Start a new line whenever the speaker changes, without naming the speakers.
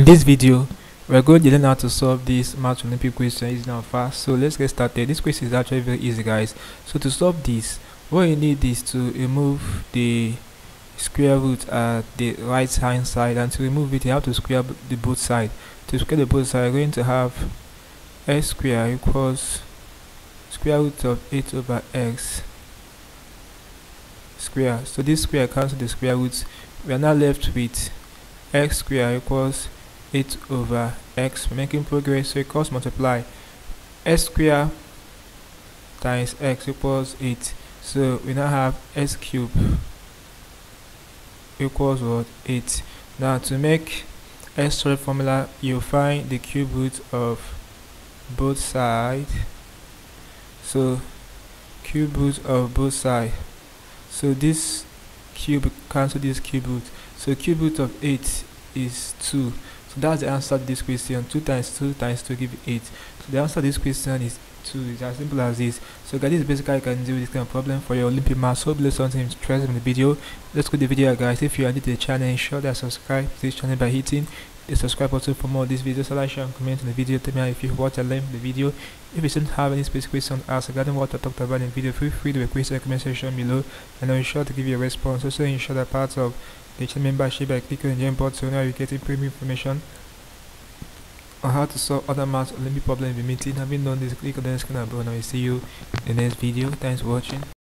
In this video, we're going to learn how to solve this math Olympiad question using our fast. So let's get started. This question is actually very easy, guys. So to solve this, what you need is to remove the square root at the right hand side, and to remove it, you have to square the both side. To square the both side, you're going to have x square equals square root of 8 over x square. So this square cancels the square roots. We are now left with x square equals 8 over x making progress so equals multiply x square times x equals 8 so we now have x cube equals what? 8 now to make x squared formula you find the cube root of both sides so cube root of both sides so this cube cancel this cube root. So cube root of 8 is 2 so that's the answer to this question. 2 times 2 times 2 give 8 so the answer to this question is 2 it's as simple as this. So guys this is basically you can deal with this kind of problem for your olympiad maths. Hope there's something interesting in the video. Let's go to the video guys. If you are new to the channel ensure that subscribe to this channel by hitting the subscribe button for more of these videos so like share and comment on the video. Tell me if you watch and learn the video. If you don't have any specific question ask regarding what i talked about in the video feel free to request the comment section below. And i'll ensure to give you a response. Also ensure that parts of channel membership by clicking on the import so now you're getting premium information on how to solve other math Olympiad problems in the meeting. Having done this, click on the screen above and I will see you in the next video. Thanks for watching.